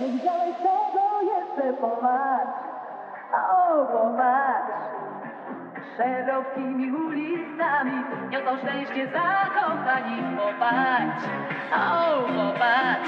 Nie widziałeś tego jeszcze pomacz, a ogłomacz. Szerokimi ulicami niosą szczęście zakochani. Popatrz, o popatrz.